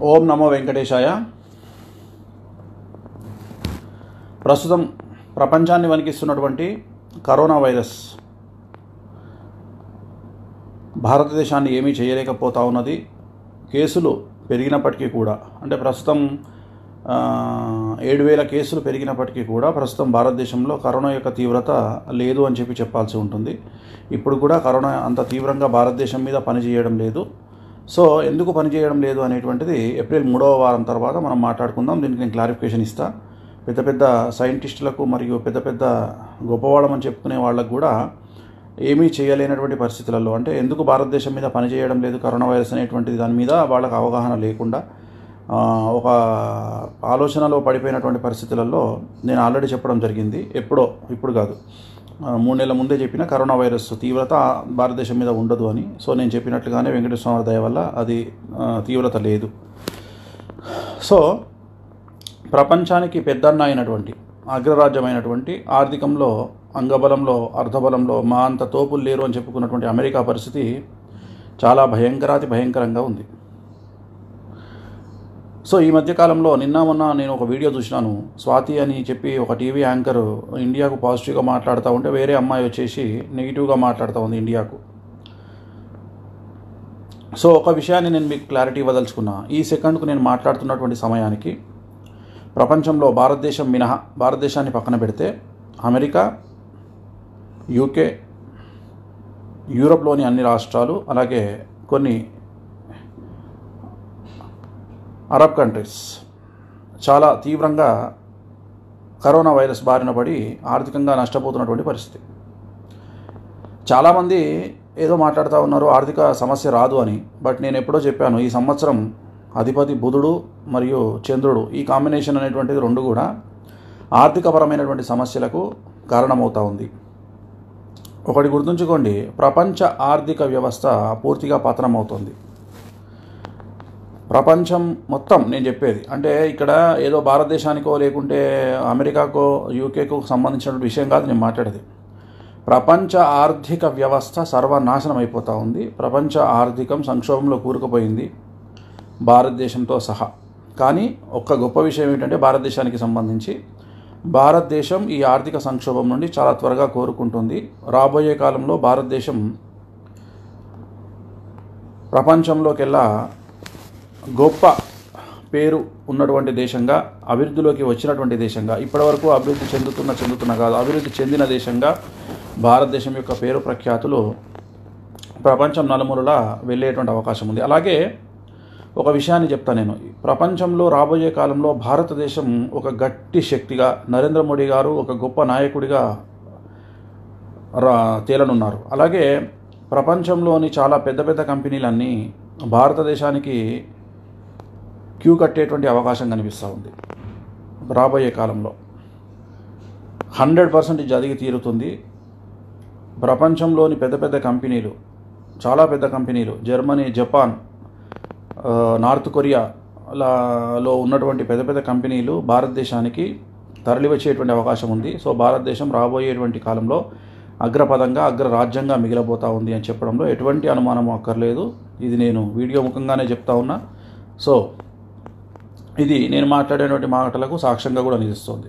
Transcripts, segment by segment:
ఓం నమో వెంకటేశాయ. ప్రస్తుతం ప్రపంచాన్ని వణికిస్తున్నటువంటి corona virus. భారతదేశాన్ని ఏమీ చేయలేకపోతా ఉన్నది. కేసులు పెరిగినప్పటికీ కూడా అంటే ప్రస్తుతం ఏడు వేల కేసులు పెరిగినప్పటికీ కూడా ప్రస్తుతం భారతదేశంలో కరోనా యొక్క తీవ్రత లేదు అని చెప్పి చెప్పాల్సి ఉంటుంది. ఇప్పుడు కూడా కరోనా అంత తీవ్రంగా భారతదేశం మీద పనిచేయడం లేదు. సో ఎందుకు పనిచేయడం లేదు అనేటువంటిది ఏప్రిల్ మూడవ వారం తర్వాత మనం మాట్లాడుకుందాం. దీనికి నేను క్లారిఫికేషన్ ఇస్తా. పెద్ద పెద్ద సైంటిస్టులకు మరియు పెద్ద పెద్ద గొప్పవాళ్ళమని చెప్పుకునే వాళ్ళకు కూడా ఏమీ చేయలేనటువంటి పరిస్థితులలో అంటే ఎందుకు భారతదేశం మీద పనిచేయడం లేదు కరోనా వైరస్ అనేటువంటిది దాని మీద వాళ్ళకి అవగాహన లేకుండా ఒక ఆలోచనలో పడిపోయినటువంటి పరిస్థితులలో నేను ఆల్రెడీ చెప్పడం జరిగింది. ఎప్పుడో ఇప్పుడు కాదు. మూడు నెలల ముందే చెప్పిన కరోనా వైరస్ తీవ్రత భారతదేశం మీద ఉండదు అని. సో నేను చెప్పినట్లుగానే వెంకటేశ్వర దయ వల్ల అది తీవ్రత లేదు. సో ప్రపంచానికి పెద్దన్న అయినటువంటి అగ్రరాజ్యమైనటువంటి ఆర్థికంలో అంగబలంలో అర్ధబలంలో మా అంత తోపులు లేరు అని చెప్పుకున్నటువంటి అమెరికా పరిస్థితి చాలా భయంకరాతి భయంకరంగా ఉంది. సో ఈ మధ్యకాలంలో నిన్న మొన్న నేను ఒక వీడియో చూసినాను. స్వాతి అని చెప్పి ఒక టీవీ యాంకర్ ఇండియాకు పాజిటివ్గా మాట్లాడుతూ ఉంటే వేరే అమ్మాయి వచ్చేసి నెగిటివ్గా మాట్లాడుతూ ఉంది ఇండియాకు. సో ఒక విషయాన్ని నేను మీకు క్లారిటీ ఇవ్వదలుచుకున్నా. ఈ సెకండ్కు నేను మాట్లాడుతున్నటువంటి సమయానికి ప్రపంచంలో భారతదేశం మినహా భారతదేశాన్ని పక్కన పెడితే అమెరికా యూకే యూరోప్లోని అన్ని రాష్ట్రాలు అలాగే కొన్ని అరబ్ కంట్రీస్. చాలా తీవ్రంగా కరోనా వైరస్ బారిన పడి ఆర్థికంగా నష్టపోతున్నటువంటి పరిస్థితి. చాలామంది ఏదో మాట్లాడుతూ ఉన్నారు ఆర్థిక సమస్య రాదు అని. బట్ నేను ఎప్పుడో చెప్పాను ఈ సంవత్సరం అధిపతి బుధుడు మరియు చంద్రుడు ఈ కాంబినేషన్ అనేటువంటిది రెండు కూడా ఆర్థికపరమైనటువంటి సమస్యలకు కారణమవుతా ఉంది. ఒకటి గుర్తుంచుకోండి ప్రపంచ ఆర్థిక వ్యవస్థ పూర్తిగా పతనమవుతుంది. ప్రపంచం మొత్తం నేను చెప్పేది. అంటే ఇక్కడ ఏదో భారతదేశానికో లేకుంటే అమెరికాకో యూకేకో సంబంధించిన విషయం కాదు నేను మాట్లాడేది. ప్రపంచ ఆర్థిక వ్యవస్థ సర్వనాశనం అయిపోతూ ఉంది. ప్రపంచ ఆర్థికం సంక్షోభంలో కూరుకుపోయింది. భారతదేశంతో సహా. కానీ ఒక్క గొప్ప విషయం ఏంటంటే భారతదేశానికి సంబంధించి భారతదేశం ఈ ఆర్థిక సంక్షోభం నుండి చాలా త్వరగా కోరుకుంటుంది. రాబోయే కాలంలో భారతదేశం ప్రపంచంలోకెల్లా గొప్ప పేరు ఉన్నటువంటి దేశంగా అభివృద్ధిలోకి వచ్చినటువంటి దేశంగా ఇప్పటివరకు అభివృద్ధి చెందుతున్న చెందుతున్న కాదు అభివృద్ధి చెందిన దేశంగా భారతదేశం యొక్క పేరు ప్రఖ్యాతులు ప్రపంచం నలుమూలలా వెళ్ళేటువంటి అవకాశం ఉంది. అలాగే ఒక విషయాన్ని చెప్తా నేను. ప్రపంచంలో రాబోయే కాలంలో భారతదేశం ఒక గట్టి శక్తిగా నరేంద్ర మోడీ గారు ఒక గొప్ప నాయకుడిగా రా తేలనున్నారు. అలాగే ప్రపంచంలోని చాలా పెద్ద పెద్ద కంపెనీలన్నీ భారతదేశానికి క్యూ కట్టేటువంటి అవకాశం కనిపిస్తూ ఉంది. రాబోయే కాలంలో. హండ్రెడ్ పర్సెంట్ జరిగి తీరుతుంది. ప్రపంచంలోని పెద్ద పెద్ద కంపెనీలు చాలా పెద్ద కంపెనీలు జర్మనీ జపాన్ నార్త్ కొరియా లో ఉన్నటువంటి పెద్ద పెద్ద కంపెనీలు భారతదేశానికి తరలివచ్చేటువంటి అవకాశం ఉంది. సో భారతదేశం రాబోయేటువంటి కాలంలో అగ్రపదంగా అగ్ర రాజ్యంగా మిగిలబోతా ఉంది అని చెప్పడంలో ఎటువంటి అనుమానం అక్కర్లేదు. ఇది నేను వీడియో ముఖంగానే చెప్తా ఉన్నా. సో ఇది నేను మాట్లాడేటువంటి మాటలకు సాక్ష్యంగా కూడా నిలుస్తుంది.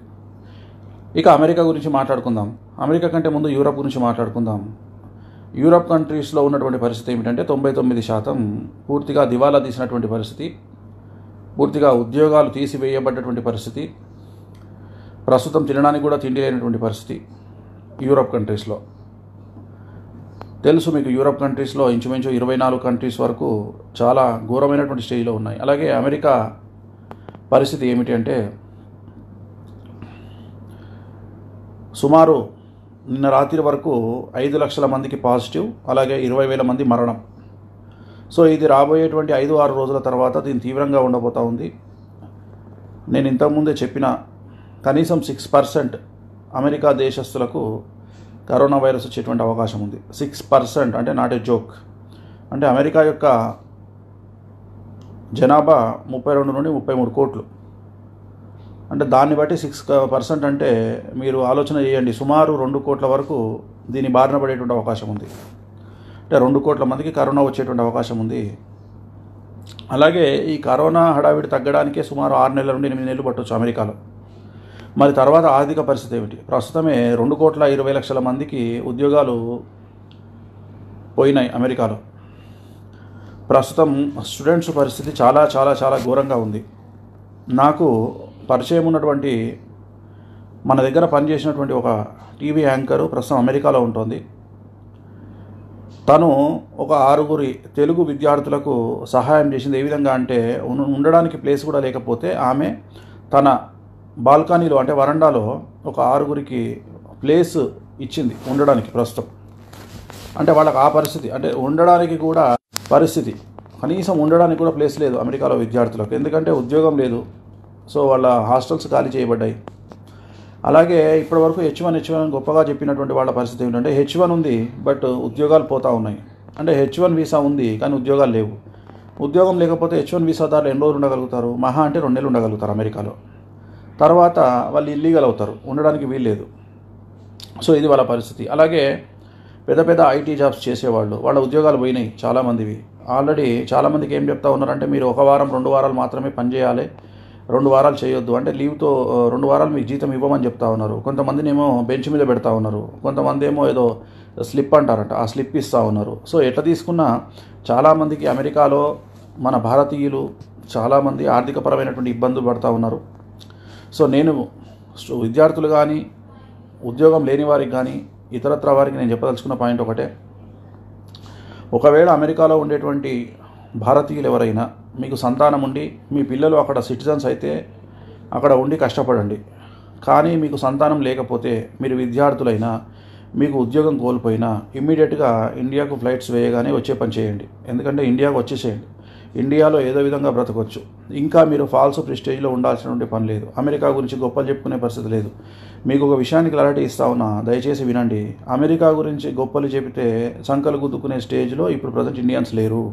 ఇక అమెరికా గురించి మాట్లాడుకుందాం. అమెరికా కంటే ముందు యూరప్ గురించి మాట్లాడుకుందాం. యూరప్ కంట్రీస్లో ఉన్నటువంటి పరిస్థితి ఏమిటంటే తొంభై తొమ్మిది శాతం పూర్తిగా దివాలా తీసినటువంటి పరిస్థితి పూర్తిగా ఉద్యోగాలు తీసివేయబడ్డటువంటి పరిస్థితి ప్రస్తుతం తినడానికి కూడా తిండి లేనటువంటి పరిస్థితి యూరప్ కంట్రీస్లో. తెలుసు మీకు యూరప్ కంట్రీస్లో ఇంచుమించు ఇరవై నాలుగు కంట్రీస్ వరకు చాలా ఘోరమైనటువంటి స్టేజ్లో ఉన్నాయి. అలాగే అమెరికా పరిస్థితి ఏమిటి అంటే సుమారు నిన్న రాత్రి వరకు ఐదు లక్షల మందికి పాజిటివ్ అలాగే ఇరవై వేల మంది మరణం. సో ఇది రాబోయేటువంటి ఐదు ఆరు రోజుల తర్వాత దీని తీవ్రంగా ఉండబోతా ఉంది. నేను ఇంతకుముందే చెప్పిన కనీసం సిక్స్ పర్సెంట్ అమెరికా దేశస్తులకు కరోనా వైరస్ వచ్చేటువంటి అవకాశం ఉంది. సిక్స్ పర్సెంట్ అంటే నాట్ ఏ జోక్. అంటే అమెరికా యొక్క జనాభా ముప్పై రెండు నుండి ముప్పై మూడు కోట్లు. అంటే దాన్ని బట్టి సిక్స్ పర్సెంట్ అంటే మీరు ఆలోచన చేయండి సుమారు రెండు కోట్ల వరకు దీని బారిన పడేటువంటి అవకాశం ఉంది. అంటే రెండు కోట్ల మందికి కరోనా వచ్చేటువంటి అవకాశం ఉంది. అలాగే ఈ కరోనా హడావిడి తగ్గడానికే సుమారు ఆరు నెలల నుండి ఎనిమిది నెలలు పట్టవచ్చు అమెరికాలో. మరి తర్వాత ఆర్థిక పరిస్థితి ఏమిటి? ప్రస్తుతమే రెండు కోట్ల ఇరవై లక్షల మందికి ఉద్యోగాలు పోయినాయి అమెరికాలో. ప్రస్తుతం స్టూడెంట్స్ పరిస్థితి చాలా చాలా చాలా ఘోరంగా ఉంది. నాకు పరిచయం ఉన్నటువంటి మన దగ్గర పనిచేసినటువంటి ఒక టీవీ యాంకరు ప్రస్తుతం అమెరికాలో ఉంటుంది. తను ఒక ఆరుగురి తెలుగు విద్యార్థులకు సహాయం చేసింది ఏ విధంగా అంటే ఉండడానికి ప్లేస్ కూడా లేకపోతే ఆమె తన బాల్కనీలో అంటే వరండాలో ఒక ఆరుగురికి ప్లేస్ ఇచ్చింది ఉండడానికి ప్రస్తుతం. అంటే వాళ్ళకి ఆ పరిస్థితి అంటే ఉండడానికి కూడా పరిస్థితి. కనీసం ఉండడానికి కూడా ప్లేస్ లేదు అమెరికాలో విద్యార్థులకు. ఎందుకంటే ఉద్యోగం లేదు. సో వాళ్ళ హాస్టల్స్ ఖాళీ చేయబడ్డాయి. అలాగే ఇప్పటివరకు హెచ్ వన్ హెచ్ వన్ గొప్పగా చెప్పినటువంటి వాళ్ళ పరిస్థితి ఏంటంటే హెచ్ వన్ ఉంది బట్ ఉద్యోగాలు పోతూ ఉన్నాయి. అంటే హెచ్ వన్ వీసా ఉంది కానీ ఉద్యోగాలు లేవు. ఉద్యోగం లేకపోతే హెచ్ వన్ వీసాదారులు ఎన్ని రోజులు ఉండగలుగుతారు? మహా అంటే రెండు నెలలు ఉండగలుగుతారు అమెరికాలో. తర్వాత వాళ్ళు ఇల్లీగల్ అవుతారు. ఉండడానికి వీల్లేదు సో ఇది వాళ్ళ పరిస్థితి. అలాగే పెద్ద పెద్ద ఐటీ జాబ్స్ చేసేవాళ్ళు. వాళ్ళ ఉద్యోగాలు పోయినాయి చాలామందివి. ఆల్రెడీ చాలామందికి ఏం చెప్తా ఉన్నారంటే మీరు ఒక వారం రెండు వారాలు మాత్రమే పనిచేయాలి రెండు వారాలు చేయొద్దు. అంటే లీవ్తో రెండు వారాలు మీకు జీతం ఇవ్వమని చెప్తా ఉన్నారు. కొంతమందిని ఏమో బెంచ్ మీద పెడతా ఉన్నారు. కొంతమంది ఏమో ఏదో స్లిప్ అంటారంట. ఆ స్లిప్ ఇస్తూ ఉన్నారు. సో ఎట్లా తీసుకున్నా చాలామందికి అమెరికాలో మన భారతీయులు చాలామంది ఆర్థికపరమైనటువంటి ఇబ్బందులు పడుతూ ఉన్నారు. సో నేను విద్యార్థులు కానీ ఉద్యోగం లేని వారికి కానీ ఇతరత్ర వారికి నేను చెప్పదలుచుకున్న పాయింట్ ఒకటే. ఒకవేళ అమెరికాలో ఉండేటువంటి భారతీయులు ఎవరైనా మీకు సంతానం ఉండి మీ పిల్లలు అక్కడ సిటిజన్స్ అయితే అక్కడ ఉండి కష్టపడండి. కానీ మీకు సంతానం లేకపోతే మీరు విద్యార్థులైనా మీకు ఉద్యోగం కోల్పోయినా ఇమ్మీడియట్గా ఇండియాకు ఫ్లైట్స్ వేయగానే వచ్చే పని చేయండి. ఎందుకంటే ఇండియాకు వచ్చేసేయండి. ఇండియాలో ఏదో విధంగా బ్రతకొచ్చు. ఇంకా మీరు ఫాల్స్ ప్రిస్టేజ్లో ఉండాల్సినటువంటి పని లేదు. అమెరికా గురించి గొప్పలు చెప్పుకునే పరిస్థితి లేదు. మీకు ఒక విషయానికి క్లారిటీ ఇస్తా ఉన్నా దయచేసి వినండి. అమెరికా గురించి గొప్పలు చెబితే సంకలు గుద్దుకునే స్టేజ్లో ఇప్పుడు ప్రజెంట్ ఇండియన్స్ లేరు.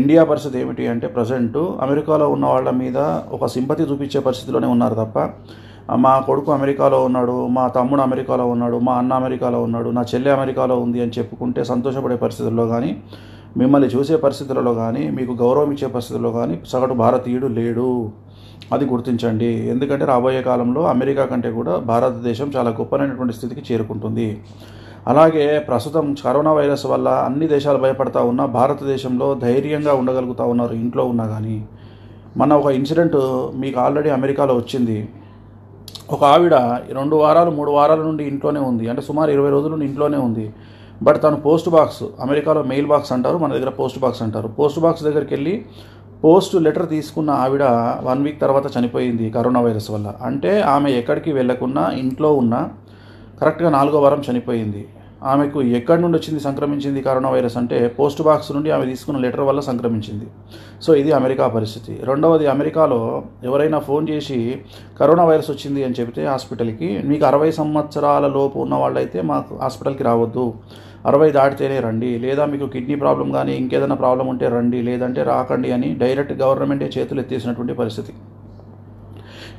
ఇండియా పరిస్థితి ఏమిటి అంటే ప్రజెంట్ అమెరికాలో ఉన్న వాళ్ళ మీద ఒక సింపతి చూపించే పరిస్థితిలోనే ఉన్నారు తప్ప మా కొడుకు అమెరికాలో ఉన్నాడు మా తమ్ముడు అమెరికాలో ఉన్నాడు మా అన్న అమెరికాలో ఉన్నాడు నా చెల్లె అమెరికాలో ఉంది అని చెప్పుకుంటే సంతోషపడే పరిస్థితుల్లో కానీ మిమ్మల్ని చూసే పరిస్థితులలో కానీ మీకు గౌరవం ఇచ్చే పరిస్థితుల్లో కానీ సగటు భారతీయుడు లేడు. అది గుర్తించండి. ఎందుకంటే రాబోయే కాలంలో అమెరికా కంటే కూడా భారతదేశం చాలా గొప్పనైనటువంటి స్థితికి చేరుకుంటుంది. అలాగే ప్రస్తుతం కరోనా వైరస్ వల్ల అన్ని దేశాలు భయపడతా ఉన్నా భారతదేశంలో ధైర్యంగా ఉండగలుగుతా ఉన్నారు ఇంట్లో ఉన్నా కానీ మన ఒక ఇన్సిడెంట్ మీకు ఆల్రెడీ అమెరికాలో వచ్చింది. ఒక ఆవిడ రెండు వారాలు మూడు వారాల నుండి ఇంట్లోనే ఉంది. అంటే సుమారు ఇరవై రోజుల నుండి ఇంట్లోనే ఉంది. బట్ తను పోస్ట్ బాక్స్ అమెరికాలో మెయిల్ బాక్స్ అంటారు మన దగ్గర పోస్ట్ బాక్స్ అంటారు. పోస్ట్ బాక్స్ దగ్గరికి వెళ్ళి పోస్ట్ లెటర్ తీసుకున్న ఆవిడ వన్ వీక్ తర్వాత చనిపోయింది కరోనా వైరస్ వల్ల. అంటే ఆమె ఎక్కడికి వెళ్ళకున్నా ఇంట్లో ఉన్నా కరెక్ట్గా నాలుగో వారం చనిపోయింది. ఆమెకు ఎక్కడి నుండి వచ్చింది సంక్రమించింది కరోనా వైరస్ అంటే పోస్ట్ బాక్స్ నుండి ఆమె తీసుకున్న లెటర్ వల్ల సంక్రమించింది. సో ఇది అమెరికా పరిస్థితి. రెండవది అమెరికాలో ఎవరైనా ఫోన్ చేసి కరోనా వైరస్ వచ్చింది అని చెబితే హాస్పిటల్కి మీకు అరవై సంవత్సరాల లోపు ఉన్న వాళ్ళైతే మాకు హాస్పిటల్కి రావద్దు. అరవై దాటితేనే రండి. లేదా మీకు కిడ్నీ ప్రాబ్లం కానీ ఇంకేదైనా ప్రాబ్లం ఉంటే రండి. లేదంటే రాకండి అని డైరెక్ట్ గవర్నమెంటే చేతులు ఎత్తేసినటువంటి పరిస్థితి.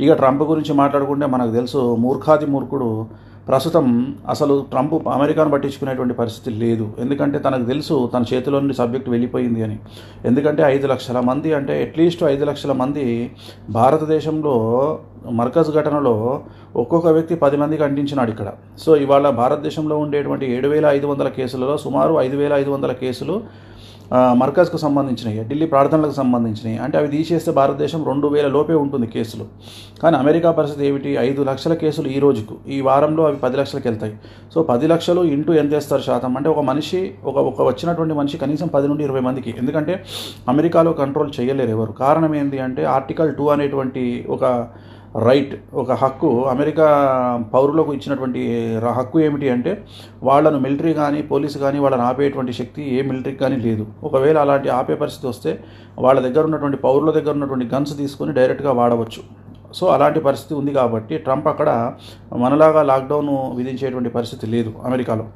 ఇక ట్రంప్ గురించి మాట్లాడుకుంటే మనకు తెలుసు మూర్ఖాది మూర్ఖుడు ప్రస్తుతం అసలు ట్రంప్ అమెరికాను పట్టించుకునేటువంటి పరిస్థితి లేదు. ఎందుకంటే తనకు తెలుసు తన చేతిలో నుండి సబ్జెక్ట్ వెళ్ళిపోయింది అని. ఎందుకంటే ఐదు లక్షల మంది అంటే అట్లీస్ట్ ఐదు లక్షల మంది భారతదేశంలో మర్కజ్ ఘటనలో ఒక్కొక్క వ్యక్తి పది మందికి అంటించినాడు ఇక్కడ. సో ఇవాళ భారతదేశంలో ఉండేటువంటి ఏడు వేల ఐదు వందల కేసులలో సుమారు ఐదు వేల ఐదు వందల కేసులు మర్కజ్కు సంబంధించినవి ఢిల్లీ ప్రార్థనలకు సంబంధించినవి అంటే అవి తీసేస్తే భారతదేశం రెండు వేల లోపే ఉంటుంది కేసులు. కానీ అమెరికా పరిస్థితి ఏమిటి? ఐదు లక్షల కేసులు ఈ రోజుకు. ఈ వారంలో అవి పది లక్షలకు వెళ్తాయి సో పది లక్షలు ఇంటూ ఎంత వేస్తారు శాతం? అంటే ఒక మనిషి ఒక ఒక వచ్చినటువంటి మనిషి కనీసం పది నుండి ఇరవై మందికి. ఎందుకంటే అమెరికాలో కంట్రోల్ చేయలేరు ఎవరు. కారణం ఏంటి అంటే ఆర్టికల్ టూ అనేటువంటి ఒక రైట్. ఒక హక్కు అమెరికా పౌరులకు ఇచ్చినటువంటి హక్కు ఏమిటి అంటే వాళ్ళను మిలిటరీ కానీ పోలీసు కానీ వాళ్ళని ఆపేటువంటి శక్తి ఏ మిలిటరీకి కానీ లేదు. ఒకవేళ అలాంటి ఆపే పరిస్థితి వస్తే వాళ్ళ దగ్గర ఉన్నటువంటి పౌరుల దగ్గర ఉన్నటువంటి గన్స్ తీసుకొని డైరెక్ట్గా వాడవచ్చు. సో అలాంటి పరిస్థితి ఉంది కాబట్టి ట్రంప్ అక్కడ మనలాగా లాక్డౌన్ విధించేటువంటి పరిస్థితి లేదు అమెరికాలో.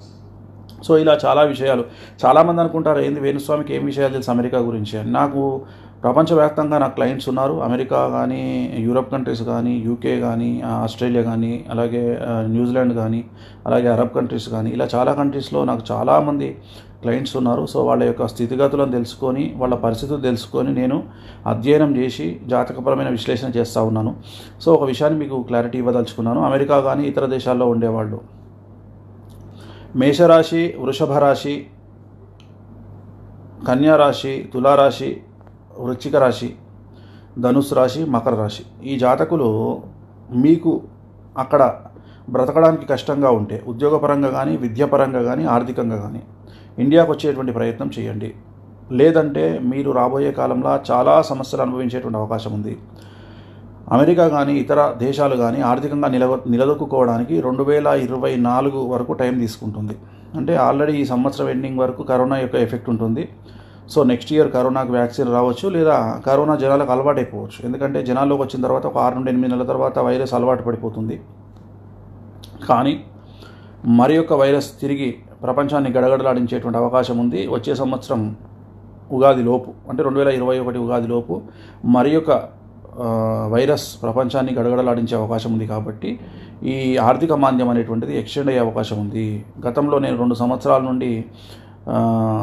సో ఇలా చాలా విషయాలు. చాలామంది అనుకుంటారు ఏంది వేణుస్వామికి ఏం విషయాలు తెలుసు అమెరికా గురించి? అని. నాకు ప్రపంచవ్యాప్తంగా నాకు క్లయింట్స్ ఉన్నారు. అమెరికా కానీ యూరప్ కంట్రీస్ కానీ యూకే కానీ ఆస్ట్రేలియా కానీ అలాగే న్యూజిలాండ్ కానీ అలాగే అరబ్ కంట్రీస్ కానీ ఇలా చాలా కంట్రీస్లో నాకు చాలామంది క్లయింట్స్ ఉన్నారు. సో వాళ్ళ యొక్క స్థితిగతులను తెలుసుకొని వాళ్ళ పరిస్థితులు తెలుసుకొని నేను అధ్యయనం చేసి జాతకపరమైన విశ్లేషణ చేస్తూ ఉన్నాను. సో ఒక విషయాన్ని మీకు క్లారిటీ ఇవ్వదలుచుకున్నాను. అమెరికా కానీ ఇతర దేశాల్లో ఉండేవాళ్ళు. మేషరాశి వృషభ రాశి కన్యా రాశి తులారాశి వృచ్చిక రాశి ధనుసు రాశి మకర రాశి. ఈ జాతకులు మీకు అక్కడ బ్రతకడానికి కష్టంగా ఉంటే ఉద్యోగపరంగా కానీ విద్యాపరంగా కానీ ఆర్థికంగా కానీ ఇండియాకు వచ్చేటువంటి ప్రయత్నం చేయండి. లేదంటే మీరు రాబోయే కాలంలో చాలా సమస్యలు అనుభవించేటువంటి అవకాశం ఉంది. అమెరికా కానీ ఇతర దేశాలు కానీ ఆర్థికంగా నిలవ నిలదొక్కుకోవడానికి రెండు వేల ఇరవై నాలుగు వరకు టైం తీసుకుంటుంది. అంటే ఆల్రెడీ ఈ సంవత్సరం ఎండింగ్ వరకు కరోనా యొక్క ఎఫెక్ట్ ఉంటుంది. సో నెక్స్ట్ ఇయర్ కరోనాకు వ్యాక్సిన్ రావచ్చు లేదా కరోనా జనాలకు అలవాటు అయిపోవచ్చు ఎందుకంటే జనాల్లోకి వచ్చిన తర్వాత ఒక ఆరు నుండి ఎనిమిది నెలల తర్వాత వైరస్ అలవాటు పడిపోతుంది. కానీ మరి యొక్క వైరస్ తిరిగి ప్రపంచాన్ని గడగడలాడించేటువంటి అవకాశం ఉంది. వచ్చే సంవత్సరం ఉగాది లోపు అంటే రెండు వేల ఇరవై ఒకటి ఉగాది లోపు మరి యొక్క వైరస్ ప్రపంచాన్ని గడగడలాడించే అవకాశం ఉంది కాబట్టి ఈ ఆర్థిక మాంద్యం అనేటువంటిది ఎక్స్టెండ్ అయ్యే అవకాశం ఉంది. గతంలో నేను రెండు సంవత్సరాల నుండి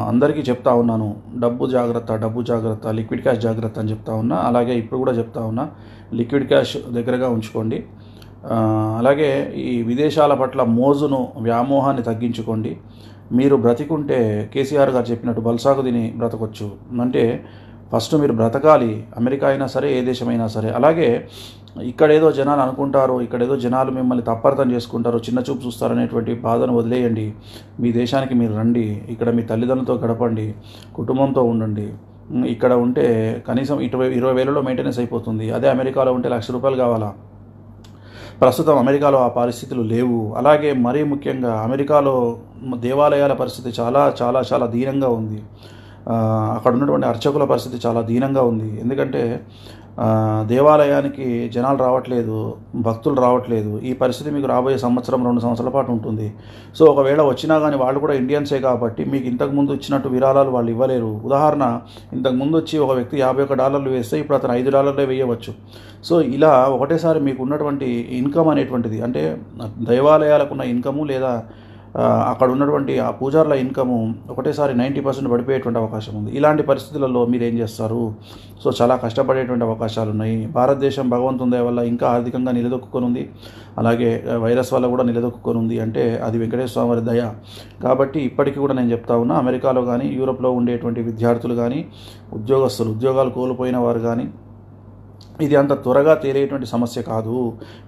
అందరికీ చెప్తా ఉన్నాను. డబ్బు జాగ్రత్త డబ్బు జాగ్రత్త లిక్విడ్ క్యాష్ జాగ్రత్త అని చెప్తా ఉన్నా. అలాగే ఇప్పుడు కూడా చెప్తా ఉన్నా లిక్విడ్ క్యాష్ దగ్గరగా ఉంచుకోండి. అలాగే ఈ విదేశాల పట్ల మోజును వ్యామోహాన్ని తగ్గించుకోండి. మీరు బ్రతికుంటే కేసీఆర్ గారు చెప్పినట్టు బల్సాకు తిని బ్రతకొచ్చు. అంటే ఫస్ట్ మీరు బ్రతకాలి. అమెరికా అయినా సరే ఏ దేశమైనా సరే. అలాగే ఇక్కడేదో జనాలు అనుకుంటారు ఇక్కడేదో జనాలు మిమ్మల్ని తప్పర్థం చేసుకుంటారు చిన్న చూపు చూస్తారనేటువంటి బాధను వదిలేయండి. మీ దేశానికి మీరు రండి ఇక్కడ మీ తల్లిదండ్రులతో గడపండి కుటుంబంతో ఉండండి. ఇక్కడ ఉంటే కనీసం ఇరవై ఇరవై వేలలో మెయింటెనెన్స్ అయిపోతుంది. అదే అమెరికాలో ఉంటే లక్ష రూపాయలు కావాలా? ప్రస్తుతం అమెరికాలో ఆ పరిస్థితులు లేవు. అలాగే మరీ ముఖ్యంగా అమెరికాలో దేవాలయాల పరిస్థితి చాలా చాలా చాలా దీనంగా ఉంది. అక్కడ ఉన్నటువంటి అర్చకుల పరిస్థితి చాలా దీనంగా ఉంది. ఎందుకంటే దేవాలయానికి జనాలు రావట్లేదు భక్తులు రావట్లేదు. ఈ పరిస్థితి మీకు రాబోయే సంవత్సరం రెండు సంవత్సరాల పాటు ఉంటుంది. సో ఒకవేళ వచ్చినా కానీ వాళ్ళు కూడా ఇండియన్సే కాబట్టి మీకు ఇంతకుముందు ఇచ్చినట్టు విరాళాలు వాళ్ళు ఇవ్వలేరు. ఉదాహరణ ఇంతకుముందు వచ్చి ఒక వ్యక్తి యాభై ఒక డాలర్లు వేస్తే ఇప్పుడు అతను ఐదు డాలర్లే వేయవచ్చు. సో ఇలా ఒకటేసారి మీకు ఉన్నటువంటి ఇన్కమ్ అనేటువంటిది అంటే దేవాలయాలకున్న ఇన్కము లేదా అక్కడ ఉన్నటువంటి ఆ పూజారుల ఇన్కము ఒకటేసారి నైంటీ పర్సెంట్ పడిపోయేటువంటి అవకాశం ఉంది. ఇలాంటి పరిస్థితులలో మీరు ఏం చేస్తారు? సో చాలా కష్టపడేటువంటి అవకాశాలు ఉన్నాయి భారతదేశం భగవంతుని దయ వల్ల ఇంకా ఆర్థికంగా నిలదొక్కుని ఉంది అలాగే వైరస్ వల్ల కూడా నిలదొక్కుని ఉంది అంటే అది వెంకటేశ్వర స్వామి వారి దయ. కాబట్టి ఇప్పటికీ కూడా నేను చెప్తా ఉన్నా అమెరికాలో కానీ యూరోప్లో ఉండేటువంటి విద్యార్థులు కానీ ఉద్యోగస్తులు ఉద్యోగాలు కోల్పోయిన వారు కానీ ఇది అంత త్వరగా తేలేటువంటి సమస్య కాదు.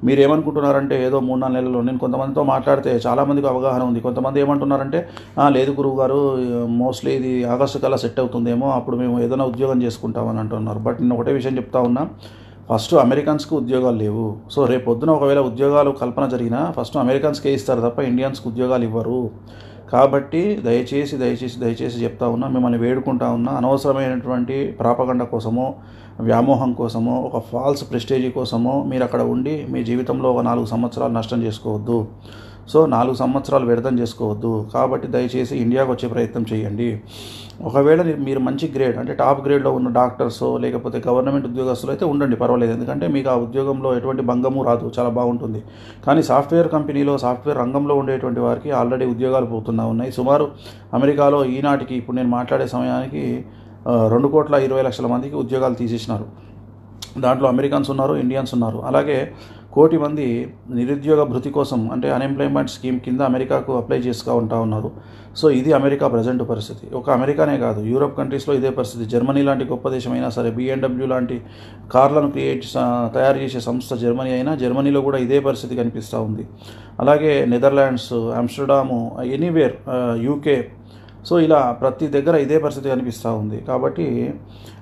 మీరు ఏమనుకుంటున్నారంటే ఏదో మూడు నాలుగు నెలల్లో నేను కొంతమందితో మాట్లాడితే చాలామందికి అవగాహన ఉంది. కొంతమంది ఏమంటున్నారంటే లేదు గురువు గారు మోస్ట్లీ ఇది ఆగస్టు కల్లా సెట్ అవుతుందేమో అప్పుడు మేము ఏదైనా ఉద్యోగం చేసుకుంటామని అంటున్నారు. బట్ నేను ఒకటే విషయం చెప్తా ఉన్నా ఫస్ట్ అమెరికన్స్కి ఉద్యోగాలు లేవు. సో రేపు పొద్దున ఒకవేళ ఉద్యోగాలు కల్పన జరిగినా ఫస్ట్ అమెరికన్స్కే ఇస్తారు తప్ప ఇండియన్స్కి ఉద్యోగాలు ఇవ్వరు. కాబట్టి దయచేసి దయచేసి దయచేసి చెప్తా ఉన్నా మిమ్మల్ని వేడుకుంటా ఉన్నా అనవసరమైనటువంటి ప్రాపగండ కోసమో వ్యామోహం కోసమో ఒక ఫాల్స్ ప్రెస్టేజీ కోసమో మీరు అక్కడ ఉండి మీ జీవితంలో ఒక నాలుగు సంవత్సరాలు నష్టం చేసుకోవద్దు. సో నాలుగు సంవత్సరాలు వ్యర్థం చేసుకోవద్దు. కాబట్టి దయచేసి ఇండియాకు వచ్చే ప్రయత్నం చేయండి. ఒకవేళ మీరు మంచి గ్రేడ్ అంటే టాప్ గ్రేడ్లో ఉన్న డాక్టర్స్ లేకపోతే గవర్నమెంట్ ఉద్యోగస్తులు అయితే ఉండండి పర్వాలేదు. ఎందుకంటే మీకు ఆ ఉద్యోగంలో ఎటువంటి భంగము రాదు చాలా బాగుంటుంది. కానీ సాఫ్ట్వేర్ కంపెనీలో సాఫ్ట్వేర్ రంగంలో ఉండేటువంటి వారికి ఆల్రెడీ ఉద్యోగాలు పోతున్నా ఉన్నాయి. సుమారు అమెరికాలో ఈనాటికి ఇప్పుడు నేను మాట్లాడే సమయానికి రెండు కోట్ల ఇరవై లక్షల మందికి ఉద్యోగాలు తీసేసినారు. దాంట్లో అమెరికన్స్ ఉన్నారు ఇండియన్స్ ఉన్నారు. అలాగే కోటి మంది నిరుద్యోగ భృతి కోసం అంటే అన్ఎంప్లాయ్మెంట్ స్కీమ్ కింద అమెరికాకు అప్లై చేసుకు ఉంటా ఉన్నారు. సో ఇది అమెరికా ప్రజెంట్ పరిస్థితి. ఒక అమెరికానే కాదు యూరోప్ కంట్రీస్లో ఇదే పరిస్థితి. జర్మనీ లాంటి గొప్ప దేశమైనా అయినా సరే బిఎండబ్ల్యూ లాంటి కార్లను క్రియేట్ తయారు చేసే సంస్థ జర్మనీ అయినా జర్మనీలో కూడా ఇదే పరిస్థితి కనిపిస్తూ ఉంది. అలాగే Netherlands Amsterdam anywhere UK so ఇలా ప్రతి దగ్గర ఇదే పరిస్థితి కనిపిస్తూ ఉంది. కాబట్టి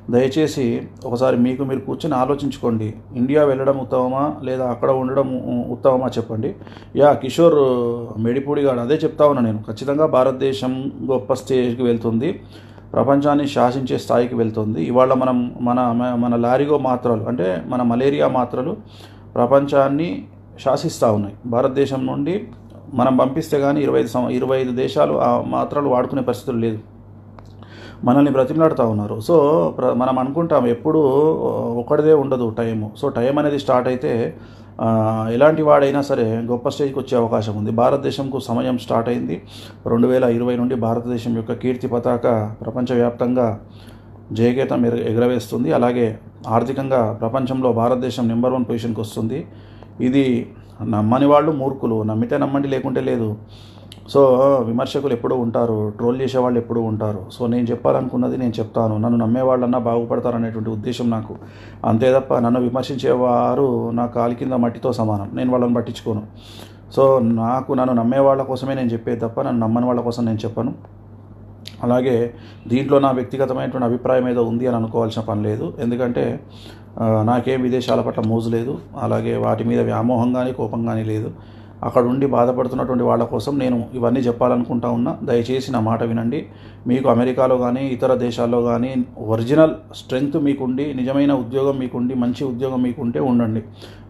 దయచేసి ఒకసారి మీకు మీరు కూర్చొని ఆలోచించుకోండి. ఇండియా వెళ్ళడం ఉత్తమమా? లేదా అక్కడ ఉండడం ఉత్తమమా చెప్పండి. యా కిషోర్ మెడిపూడి గారు అదే చెప్తా ఉన్నా నేను. ఖచ్చితంగా భారతదేశం గొప్ప స్టేజ్కి వెళ్తుంది. ప్రపంచాన్ని శాసించే స్థాయికి వెళ్తుంది. ఇవాళ మనం మన మన లారిగో మాత్రలు అంటే మన మలేరియా మాత్రలు ప్రపంచాన్ని శాసిస్తూ ఉన్నాయి. భారతదేశం నుండి మనం పంపిస్తే కానీ ఇరవై ఐదు సం ఇరవై ఐదు దేశాలు ఆ మాత్రలు వాడుకునే పరిస్థితులు లేదు మనల్ని బ్రతిమలాడుతూ ఉన్నారు. సో ప్ర- మనం అనుకుంటాం ఎప్పుడు ఒకటిదే ఉండదు టైము. సో టైం అనేది స్టార్ట్ అయితే ఎలాంటి వాడైనా సరే గొప్ప స్టేజ్కి వచ్చే అవకాశం ఉంది. భారతదేశంకు సమయం స్టార్ట్ అయింది. రెండు వేల ఇరవై నుండి భారతదేశం యొక్క కీర్తి పతాక ప్రపంచవ్యాప్తంగా జయగీతం ఎగ ఎగరవేస్తుంది. అలాగే ఆర్థికంగా ప్రపంచంలో భారతదేశం నెంబర్ వన్ పొజిషన్కి వస్తుంది. ఇది నమ్మని వాళ్ళు మూర్ఖులు నమ్మితే నమ్మండి లేకుంటే లేదు. సో విమర్శకులు ఎప్పుడూ ఉంటారు ట్రోల్ చేసే వాళ్ళు ఎప్పుడూ ఉంటారు. సో నేను చెప్పాలనుకున్నది నేను చెప్తాను. నన్ను నమ్మే బాగుపడతారు బాగుపడతారనేటువంటి ఉద్దేశం నాకు. అంతే తప్ప నన్ను విమర్శించేవారు నా కాలి కింద మట్టితో సమానం. నేను వాళ్ళని పట్టించుకోను. సో నాకు నన్ను నమ్మే వాళ్ళ కోసమే నేను చెప్పేది తప్ప నన్ను నమ్మని వాళ్ళ కోసం నేను చెప్పను. అలాగే దీంట్లో నా వ్యక్తిగతమైనటువంటి అభిప్రాయం ఏదో ఉంది అని అనుకోవాల్సిన పని లేదు. ఎందుకంటే నాకేం విదేశాల పట్ల మోజు లేదు. అలాగే వాటి మీద వ్యామోహం కానీ కోపం కానీ లేదు. అక్కడ ఉండి బాధపడుతున్నటువంటి వాళ్ళ కోసం నేను ఇవన్నీ చెప్పాలనుకుంటా ఉన్నా. దయచేసి నా మాట వినండి. మీకు అమెరికాలో కానీ ఇతర దేశాల్లో కానీ ఒరిజినల్ స్ట్రెంగ్త్ మీకుండి నిజమైన ఉద్యోగం మీకుండి మంచి ఉద్యోగం మీకుంటే ఉండండి.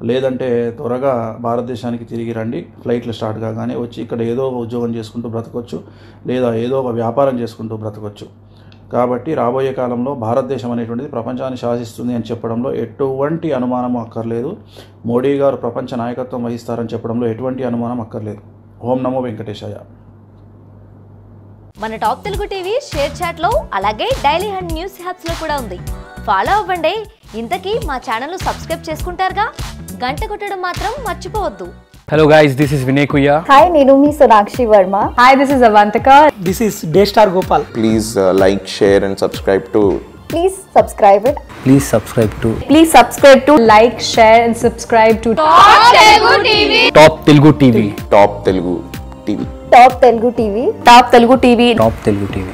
లేదంటే త్వరగా భారతదేశానికి తిరిగి రండి. ఫ్లైట్లు స్టార్ట్ కాగానే వచ్చి ఇక్కడ ఏదో ఒక ఉద్యోగం చేసుకుంటూ బ్రతకొచ్చు. లేదా ఏదో ఒక వ్యాపారం చేసుకుంటూ బ్రతకొచ్చు. కాబట్టి రాబోయే కాలంలో భారతదేశం అనేటువంటిది ప్రపంచాన్ని శాసిస్తుంది అని చెప్పడంలో ఎటువంటి అనుమానం అక్కర్లేదు. మోడీ గారు ప్రపంచ నాయకత్వం వహిస్తారని చెప్పడంలో ఎటువంటి అనుమానం అక్కర్లేదు. ఓం నమో వెంకటేశాయ. మన టాప్ తెలుగు టీవీ షేర్ చాట్లో అలాగే డైలీ హండ్ న్యూస్ హ్యాప్స్లో కూడా ఉంది. ఫాలో అవ్వండి. ఇంతకీ మా ఛానల్ సబ్స్క్రైబ్ చేసుకుంటారుగా? గంట కొట్టడం మాత్రం మర్చిపోవద్దు. Hello guys, this is Vinay Kuya. Hi, Nirumi Sonakshi Verma. Hi, this is Avantika. This is Deshtar Gopal. Please uh, like, share and subscribe to Please subscribe it. Please subscribe to. Please subscribe to. Like, share and subscribe to. Top Telugu TV. Top Telugu TV. Top Telugu TV. Top Telugu TV. Top Telugu TV. Top Telugu TV.